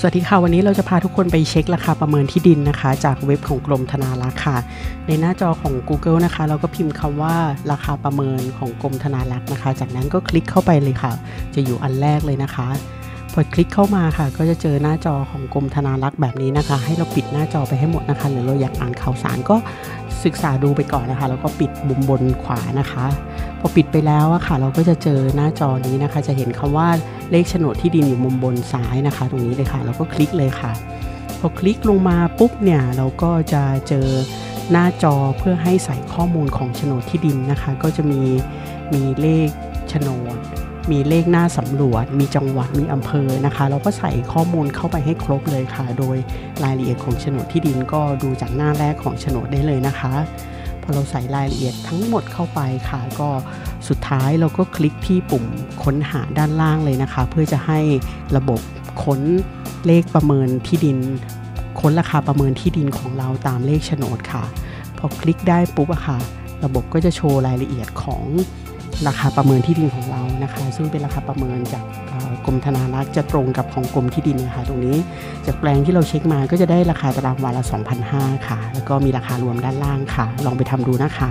สวัสดีค่ะ วันนี้เราจะพาทุกคนไปเช็คราคาประเมินที่ดินนะคะ จากเว็บของกรมธนารักษ์ค่ะ ในหน้าจอของ Google นะคะ เราก็พิมพ์คำว่าราคาประเมินของกรมธนารักษ์นะคะ จากนั้นก็คลิกเข้าไปเลยค่ะ จะอยู่อันแรกเลยนะคะ พอคลิกเข้ามาค่ะ ก็จะเจอหน้าจอของกรมธนารักษ์แบบนี้นะคะ ให้เราปิดหน้าจอไปให้หมดนะคะ หรือเราอยากอ่านข่าวสารก็ศึกษาดูไปก่อนนะคะ แล้วก็ปิดบุมบนขวานะคะ พอปิดไปแล้วอะค่ะ เราก็จะเจอหน้าจอนี้นะคะ จะเห็นคำว่าเลขโฉนดที่ดินอยู่มุมบนซ้ายนะคะ ตรงนี้เลยค่ะแล้วก็คลิกเลยค่ะ พอคลิกลงมาปุ๊บเนี่ยเราก็จะเจอหน้าจอเพื่อให้ใส่ข้อมูลของโฉนดที่ดินนะคะ ก็จะมีมีเลขโฉนด มีเลขหน้าสำรวจ มีจังหวัดมีอำเภอนะคะ เราก็ใส่ข้อมูลเข้าไปให้ครบเลยค่ะ โดยรายละเอียดของโฉนดที่ดินก็ดูจากหน้าแรกของโฉนดได้เลยนะคะ อเราใส่รายละเอียดทั้งหมดเข้าไปค่ะ ก็สุดท้ายเราก็คลิกที่ปุ่มค้นหาด้านล่างเลยนะคะ เพื่อจะให้ระบบค้นเลขประเมินที่ดิน ค้นราคาประเมินที่ดินของเราตามเลขโฉนดค่ะ พอคลิกได้ปุ๊บอะค่ะ ระบบก็จะโชว์รายละเอียดของ ราคาประเมินที่ดินของเรานะคะ ซึ่งเป็นราคาประเมินจากกรมธนารักษ์จะตรงกับของกรมที่ดินนะคะตรงนี้ จากแปลงที่เราเช็คมาก็จะได้ราคาตารางวาละ2,500ค่ะ แล้วก็มีราคารวมด้านล่างค่ะ ลองไปทำดูนะคะ